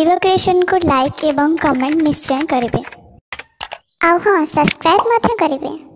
Shiv creation को like एवं comment निश्चय करें हाँ सब्सक्राइब करें